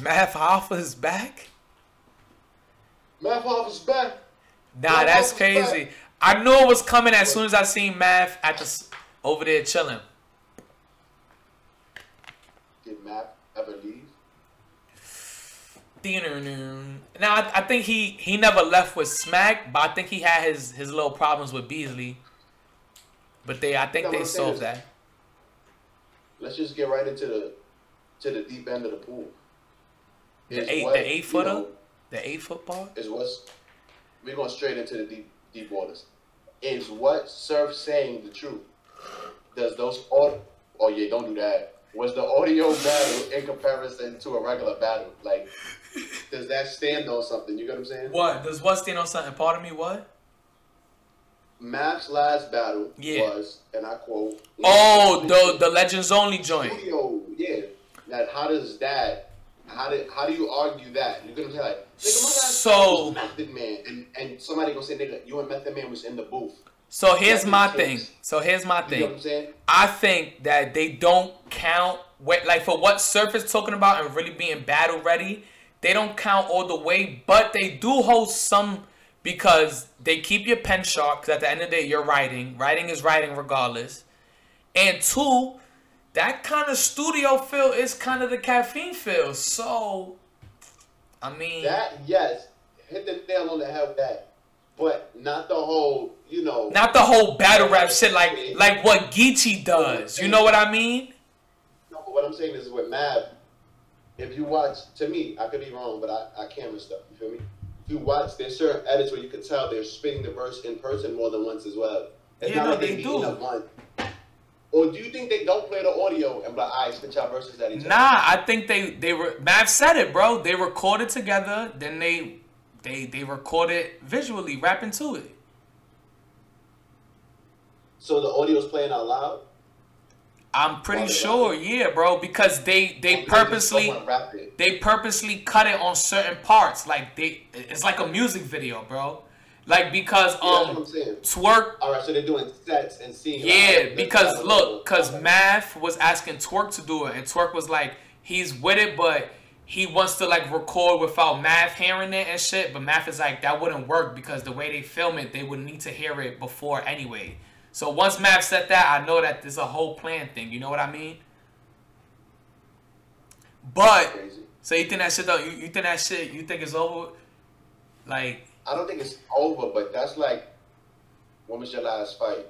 Math Hoffa is back? Math Hoffa's back. Nah, Math that's Hoffa's crazy. back. I knew it was coming as soon as I seen Math at the over there chilling. Did Math ever leave? Now I, I think he he never left with Smack, but I think he had his his little problems with Beasley. But they I think they what I'm saying solved that. Let's just get right into the to the deep end of the pool. Is The eight what, the eight footer, know, the eight foot ball. is what's we're going straight into the deep deep waters. Is what Surf saying the truth? Does those audio? Oh yeah, don't do that. Was the audio battle in comparison to a regular battle? Like, does that stand on something? You get what I'm saying? What does what stand on something? Pardon me, what? Math's last battle Yeah. was, and I quote. Oh, the the Legends Only joint. studio, yeah. That how does that? How do how do you argue that? You're gonna say like, nigga, my last So- Method Man, and and somebody gonna say, nigga, you and Method Man was in the booth. So here's my thing. So here's my You know what thing. I'm saying? I think that they don't count what like for what Surface talking about and really being battle ready. They don't count all the way, but they do hold some because they keep your pen sharp. Because at the end of the day, you're writing. Writing is writing regardless. And two, that kind of studio feel is kind of the caffeine feel. So, I mean, That yes, hit the nail on the head with that, but not the whole. You know, not the whole battle rap shit like like what Geechi does. You know what I mean? No, but what I'm saying is with Mav, if you watch, to me, I could be wrong, but I, I camera stuff. You feel me? If you watch, there's certain edits where you can tell they're spinning the verse in person more than once as well. It's Yeah, not no, like they beating do. Or do you think they don't play the audio and be like, all right, spit y'all verses at each other? Nah, I think they they were. Mav said it, bro. They recorded together, then they they they recorded visually, rapping to it. So the audio's playing out loud. I'm pretty sure, yeah, bro, because they they purposely someone rap it? they purposely cut it on certain parts. Like they, it's like a music video, bro. Like because um twerk All right, so they're doing sets and seeing. Yeah, right, because look, because Math was asking Twerk to do it, and Twerk was like, he's with it, but he wants to like record without Math hearing it and shit. But Math is like, that wouldn't work because the way they film it, they would need to hear it before anyway. So once Math said that, I know that there's a whole plan thing. You know what I mean? But so you think that shit though? You, you think that shit? You think it's over? Like I don't think it's over, but that's like, when was your last fight?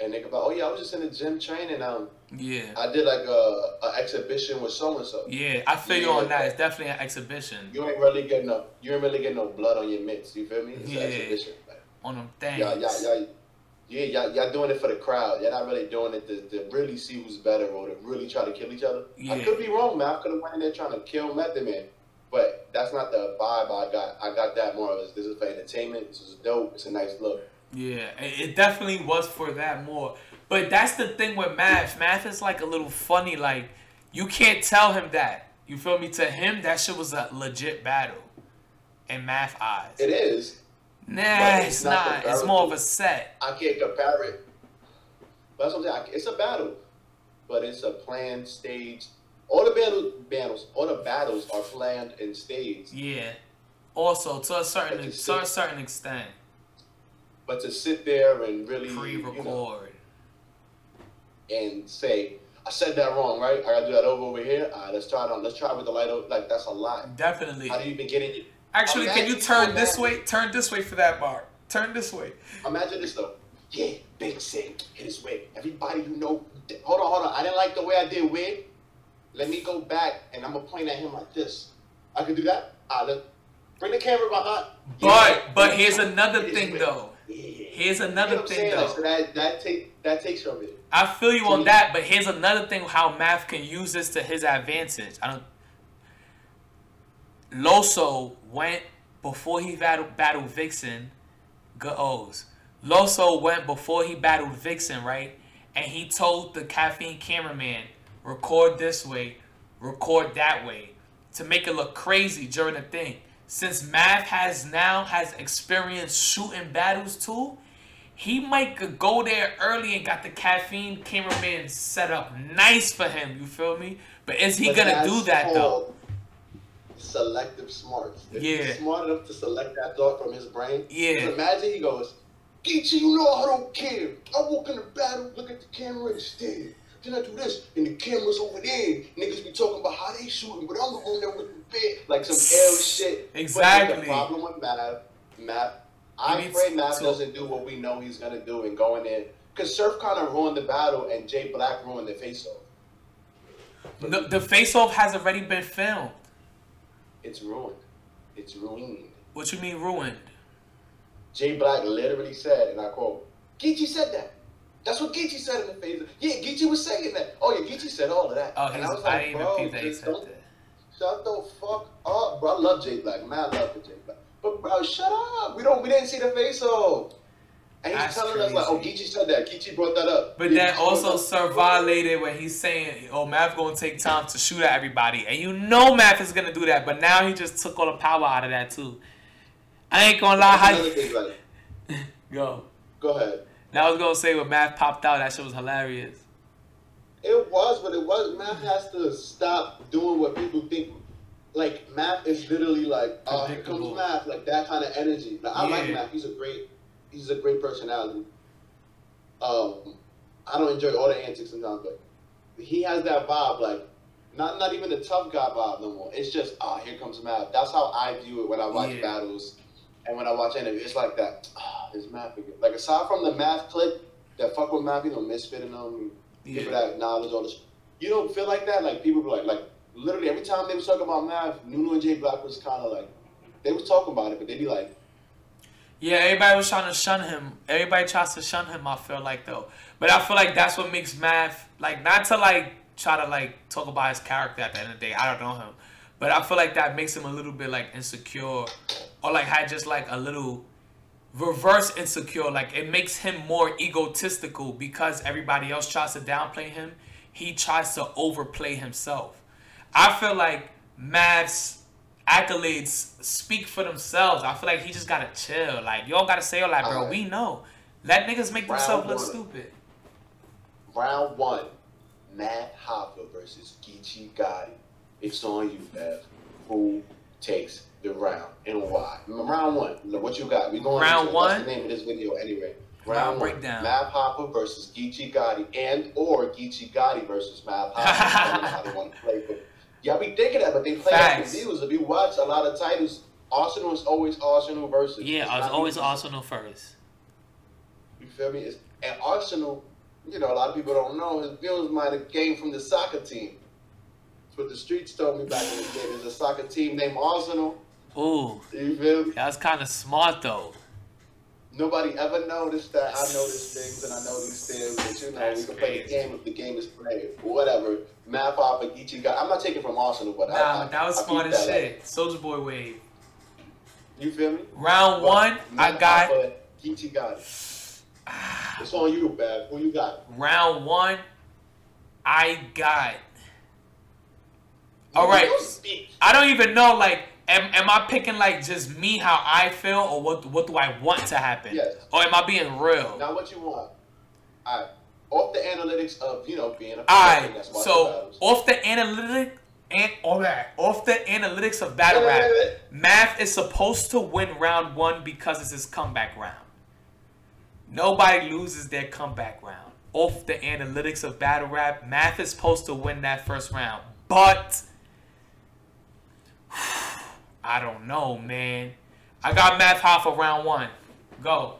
And they go, oh yeah, I was just in the gym training. Um, yeah, I did like a, a exhibition with so and so. yeah. I feel you Yeah. on that. It's definitely an exhibition You ain't really getting no, you ain't really getting no blood on your mitts. You feel me? It's Yeah. an exhibition. Like, on them things. y'all, y'all, y'all, yeah, y'all, y'all doing it for the crowd. Y'all not really doing it to, to really see who's better or to really try to kill each other. Yeah. I could be wrong, man. I could have went in there trying to kill Method Man. But that's not the vibe I got. I got that more of as this is for entertainment. This is dope. It's a nice look. Yeah, it it definitely was for that more. But that's the thing with Math. Math is like a little funny. Like you can't tell him that. You feel me? To him, that shit was a legit battle. In Math eyes. It is. nah, it's, it's not not. It's more of a set. I can't compare it. But that's what I'm saying. It's a battle, but it's a planned, staged. All the battle, battles, all the battles are planned and staged. Yeah. Also, to a certain it's to a certain extent, But to sit there and really you know, pre-record. and say, "I said that wrong, right? I gotta do that over over here. All right, let's try it on. Let's try it with the light. o- Like that's a lot. Definitely. How do you even get in? Actually, can you Imagine- turn this way? Turn this way for that bar. Turn this way. Imagine this though. Yeah, Big Sick, hit his wig. Everybody you know, hold on, hold on. I didn't like the way I did wig. Let me go back and I'm gonna point at him like this. I can do that. Ah, look. bring the camera behind. But Yeah. but here's another thing though. Yeah. Here's You know another what I'm thing saying? Like, though. so that that take that takes from it. I feel you on that, but here's another thing: how Math can use this to his advantage. I don't. Loso went before he battled, battled Vixen. Good O's. Loso went before he battled Vixen, right? And he told the caffeine cameraman, record this way, record that way, to make it look crazy during the thing. Since Math has now has experience shooting battles too, he might could go there early and got the caffeine cameraman set up nice for him. You feel me? But is he But gonna do that though? selective smarts. If Yeah. he's smart enough to select that thought from his brain, Yeah. imagine he goes, Geechi, you know I don't care. I walk in the battle, look at the camera and stare. Then I do this, and the camera's over there. Niggas be talking about how they shooting, but I'm the one that with the bed. Like some L shit. But Exactly. the problem with Math, Math, He I'm needs afraid Math to- doesn't do what we know he's gonna do and going in. Cause Surf kind of ruined the battle, and Jay Black ruined the face off. The, the face off has already been filmed. It's ruined. It's ruined. What you mean ruined? Jay Black literally said, and I quote, Geechi said that. That's what Geechi said in the face. Yeah, Geechi was saying that. Oh yeah, Geechi said all of that. Oh, and I was I like, didn't even bro, that he just said don't that. shut the fuck up, bro. I love Jay Black, man. I love the Jay Black. But bro, shut up. We don't. We didn't see the face off. And he's That's telling us like, oh, crazy. Geechi said that. Geechi brought that up. But Geechi brought also. Sir violated when he's saying, "Oh, Math gonna take time to shoot at everybody," and you know Math is gonna do that. But now he just took all the power out of that too. I ain't gonna lie, how thing, like, go. go ahead. Now I was gonna say when Math popped out, that shit was hilarious. It was, but it was. Math has to stop doing what people think. Like math is literally like, oh, here comes math, like that kind of energy. Like, I like math. He's a great, he's a great personality. Um, I don't enjoy all the antics sometimes, but he has that vibe, like not not even the tough guy vibe no more. It's just, ah, here comes math. That's how I view it when I watch Yeah. battles and when I watch interviews. It's like that. Ah, it's math again. Like aside from the math clip that fuck with math, you know, misfitting them people Yeah. that knowledge all this. You don't feel like that? Like people be like, like literally every time they was talking about math, Nuno and Jay Black was kind of like, they was talking about it, but they be like, Yeah, everybody was trying to shun him. Everybody tries to shun him. I feel like though, but I feel like that's what makes Math like not to like try to like talk about his character at the end of the day. I don't know him, but I feel like that makes him a little bit like insecure, or like had just like a little reverse insecure. Like it makes him more egotistical because everybody else tries to downplay him. He tries to overplay himself. I feel like Math's accolades speak for themselves. I feel like he just gotta chill. Like y'all gotta say all that, bro. We know. Let niggas make themselves look stupid. round one, Math Hoffa versus Geechi Gotti. It's on you, Bev. Who takes the round and why? Round one. What you got? We going Round into it. That's one? the name of this video anyway. Round Round one. breakdown. Math Hoffa versus Geechi Gotti and or Geechi Gotti versus Math Hoffa. I don't know how they want to play, but y'all be thinking that, but they play out the Facts. views. If you watch a lot of titles, Arsenal is always Arsenal versus. It's Yeah, I was always Arsenal first. you feel me? It's, and Arsenal, you know, a lot of people don't know his Bills might have came from the soccer team. That's what the streets told me back in the day. There's a soccer team named Arsenal. Ooh, You feel me? that was kind of smart though. Nobody ever noticed that. I notice things and I know these things, but you know, That's we can play the game if the game is played. Whatever. Off of Geechi got. I'm not taking from Arsenal, but I, Nah, I, but that was I smart as like, shit. Soldier Boy wave. you feel me? Round But one, I got of Geechi got it. It's on you, Bab. Who you got? round one. I got. All right. I don't even know. Like, am, am I picking like just me how I feel, or what? What do I want to happen? Yes. Or am I being real? Not what you want. Alright. Off the analytics of, you know, being a right. that's So off the analytic and all that, off the analytics of battle rap, Math is supposed to win round one because it's his comeback round. Nobody loses their comeback round. Off the analytics of battle rap, Math is supposed to win that first round. But I don't know, man. I got Math of round one. Go.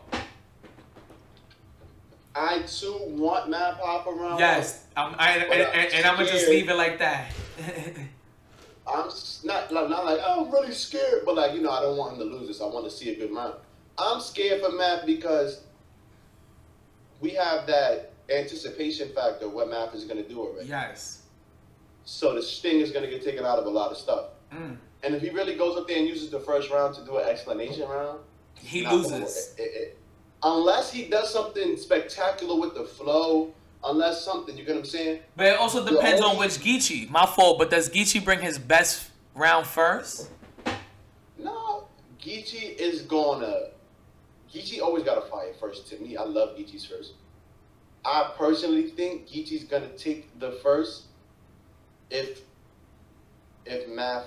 I too want Math Pop around. Yes. I'm, I, and, I'm and, and I'm gonna just leave it like that. I'm not like not like oh, I'm really scared, but like you know I don't want him to lose this. I want to see a good round. I'm scared for Math because we have that anticipation factor what Math is going to do already. yes. So the sting is going to get taken out of a lot of stuff. Mm. And if he really goes up there and uses the first round to do an explanation round, He loses. It- it- unless he does something spectacular with the flow, unless something, you get what I'm saying? But it also depends on which Geechi. My fault, but does Geechi bring his best round first? No, Geechi is gonna. Geechi always got to fire first. To me, I love Geechi's first. I personally think Geechi's gonna take the first if if Math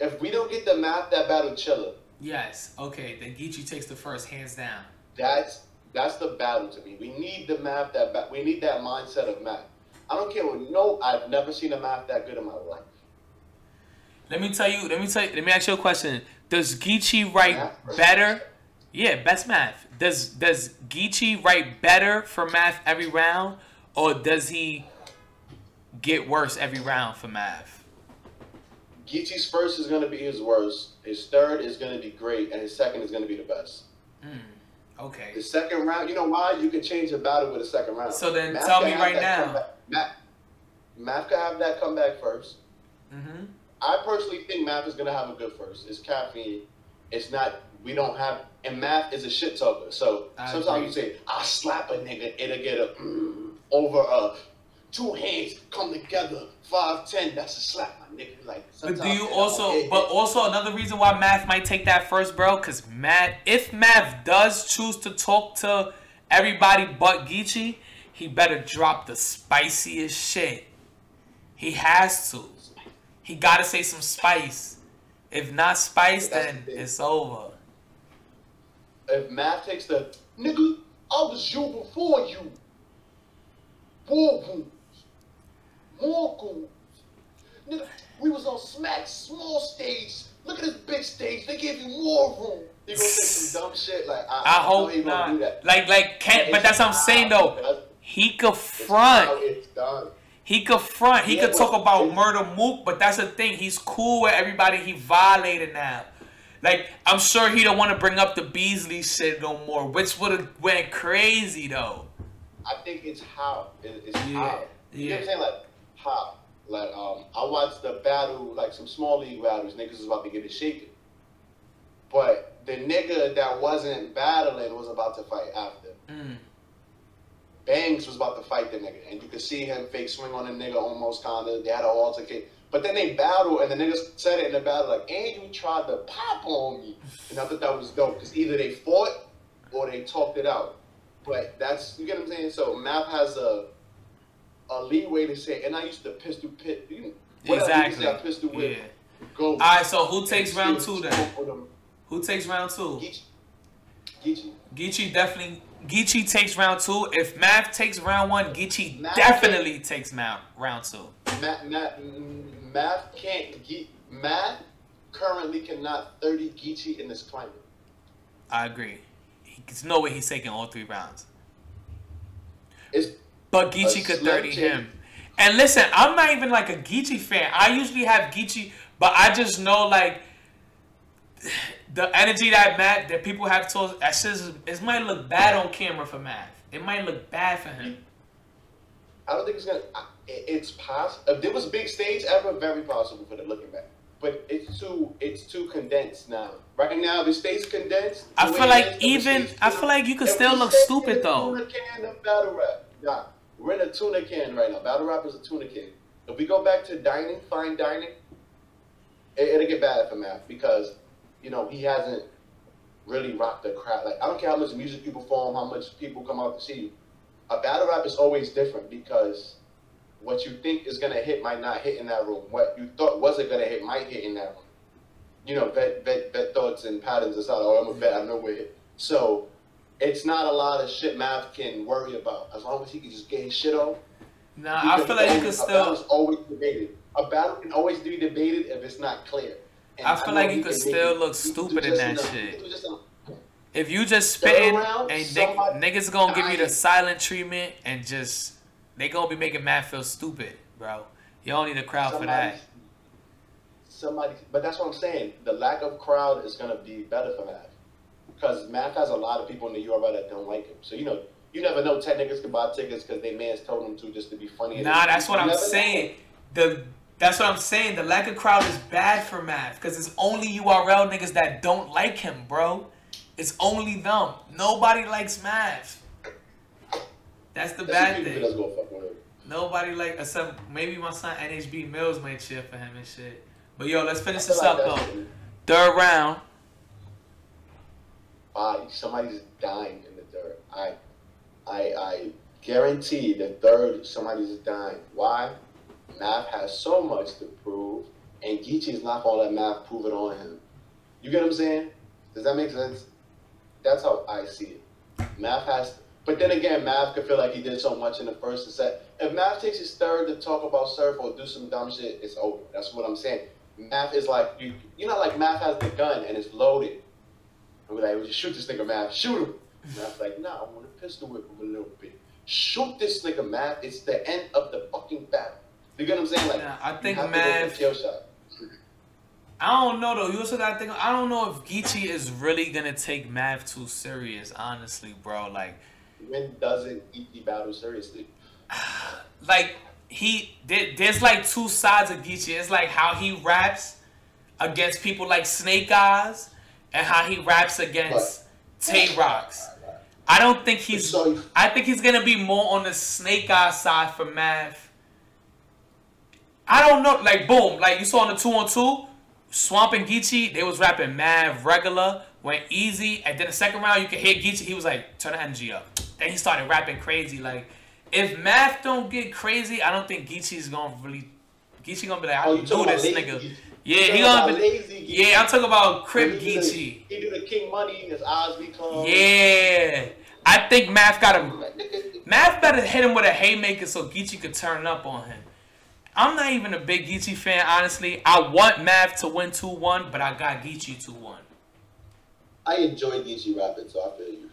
if we don't get the math that battle Chilla, Yes. Okay. Then Geechi takes the first, hands down. that's that's the battle to me. We need the math that ba- we need that mindset of math. I don't care what no. I've never seen a math that good in my life. Let me tell you. Let me tell you. Let me ask you a question. Does Geechi write Math? better? Yeah, best math. Does does Geechi write better for math every round, or does he get worse every round for math? Geechi's first is going to be his worst. His third is going to be great, and his second is going to be the best. Okay. The second round, you know why? You can change a battle with a second round. So then Math tell me right now. Math, Math can have that comeback first. Mm-hmm. I personally think Math is gonna have a good first. It's caffeine. It's not. We don't have. And Math is a shit talker. So I sometimes agree. you say, "I slap a nigga," it'll get a mm, over a two hands come together five ten. That's a slap, my nigga. But do you also? it- But it- also another reason why Math might take that first, bro, because Math, if Math does choose to talk to everybody but Geechi, he better drop the spiciest shit. He has to. He gotta say some spice. If not spice, then the it's over. if Math takes the nigga, I was you before you. War wounds, more. Nigga, we was on Smack small stage. Look at this big stage. They gave you more room. You gonna say some dumb shit like I, I hope he gonna not. do that. Like, like, can't. But that's what I'm saying though. He could front. it's done. He could front. He Yeah, could talk about it's- murder mook, but that's the thing. He's cool with everybody he violated now. Like I'm sure he don't want to bring up the Beasley shit no more, which would have went crazy though. I think it's how. It, it's Yeah, how. You know what I'm saying? Like how. Like um, I watched the battle, like some small league battles. Niggas was about to get it shaken. But the nigga that wasn't battling was about to fight after. Mm. Banks was about to fight the nigga, and you could see him fake swing on the nigga almost kinda. They had an altercation. But then they battled, and the niggas said it in the battle like, "And you tried to pop on me," and I thought that was dope because either they fought or they talked it out. But that's you get what I'm saying. So Math has a a leeway to say, and I used to pistol pit. You know, whatever you Exactly. say, I pistol Yeah. Go. All right. So who takes round two then? Both of them. Who takes round two? Geechi. Geechi. Geechi definitely. Geechi takes round two. If Math takes round one, Geechi definitely takes Math round two. Math, math, math can't ge- math currently cannot 30 Geechi in this climate. I agree. He, there's no way he's taking all three rounds. It's But Geechi could slim 30 him. And listen, I'm not even like a Geechi fan. I usually have Geechi, but I just know like the energy that Math that people have told that is- it might look bad on camera for Math. It might look bad for him. I don't think it's gonna. It's possible. If there was a big stage ever, very possible for the looking back. But it's too. It's too condensed now. Right now, the stays condensed. I feel like even I feel like you could still look stupid though. Tuna can of battle rap. Nah, we're in a tuna can right now. Battle rap is a tuna can. If we go back to dining, fine dining, it, it'll get bad for Math because, you know, he hasn't really rocked the crowd. Like I don't care how much music you perform, how much people come out to see you. A battle rap is always different because what you think is gonna hit might not hit in that room. What you thought wasn't gonna hit might hit in that room. You know, vet vet vet thoughts and patterns aside. Oh, I'm a vet. I know where. Hit. So it's not a lot of shit Math can worry about as long as he can just get his shit off. Nah, I feel like you could A still battle's always debated. A battle can always be debated if it's not clear. And I feel know like you he could still look. He can stupid in that enough. shit. He can do just enough. if you just spitting and somebody niggas gonna give you the silent treatment and just they gonna be making Math feel stupid, bro. You don't need a crowd for that. Somebody, but that's what I'm saying. The lack of crowd is gonna be better for Math because Math has a lot of people in the URL that don't like him. So you know, you never know. Ten niggas can buy tickets because they man's told them to just to be funny. Nah, that's what I'm never know. saying. The that's what I'm saying. The lack of crowd is bad for Math because it's only URL niggas that don't like him, bro. It's only them. Nobody likes Math. That's the That's bad thing. that's gonna fuck with him. Nobody like except maybe my son NHB Mills might cheer for him and shit. But yo, let's finish this like up though. Third round. Body, somebody's dying in the dirt. I, I, I guarantee the third somebody's dying. Why? Math has so much to prove. and Geechi is not gonna let Math prove it on him. You get what I'm saying? Does that make sense? That's how I see it. Math has, but then again, Math could feel like he did so much in the first and set. If Math takes his third to talk about surf or do some dumb shit, it's over. That's what I'm saying. Math is like you, you know, like Math has the gun and it's loaded. And we're like, well, just shoot this nigga, Math, shoot him. Math's like, nah, I want to pistol whip him a little bit. Shoot this nigga, Math. It's the end of the fucking battle. You get what I'm saying? Like, Nah, I think have to go for Math. kill shot. I don't know though. You also gotta think. I don't know if Geechi is really gonna take Math too serious. Honestly, bro. Like, When doesn't eat the battle seriously? like he there, there's like two sides of Geechi. It's like how he raps against people like Snake Eyes, and how he raps against Tay Rocks. I don't think he's. I think he's gonna be more on the Snake Eye side for Math. I don't know. Like boom, like you saw on the two on two, Swamp and Geechi, they was rapping Mav regular, went easy, and then the second round you could hear Geechi, he was like, turn the energy up. Then he started rapping crazy. Like, if Math don't get crazy, I don't think Geechi's gonna really. Geechi gonna be like, I Oh, do this nigga. Yeah, he gonna be. lazy? Yeah, I'm talking about Crip He Geechi. He do the King Money, his eyes closed. Yeah, I think Math got him. Math better hit him with a haymaker so Geechi could turn up on him. I'm not even a big Geechi fan, honestly. I want Math to win 2-1, but I got Geechi 2-1. I enjoy Geechi rapping, so I feel you.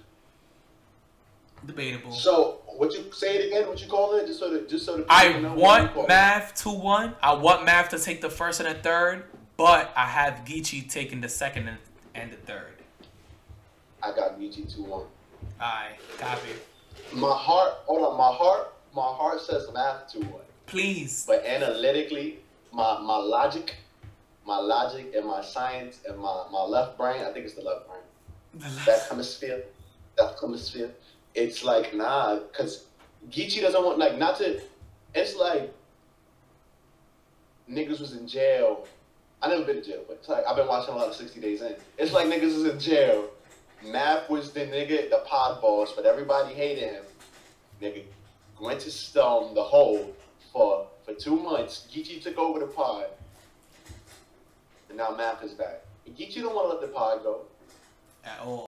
Debatable. So, what you say it again? What you call it? Just so that, just so that I want. Math 2-1. I want Math to take the first and the third, but I have Geechi taking the second and, and the third. I got Geechi two one. Alright, copy. My heart, hold on, my heart, my heart says math two one. Please. But analytically, my my logic, my logic and my science and my, my left brain, I think it's the left brain. The That hemisphere, that hemisphere. It's like nah, cause Geechi doesn't want like not to. It's like niggas was in jail. I never been to jail, but it's like I've been watching a lot of 60 Days In. It's like niggas was in jail. Math was the nigga, the pod boss, but everybody hated him. Nigga went to Stone, the hole, for for two months. Geechi took over the pod, and now Math is back. And Geechi don't want to let the pod go. At all.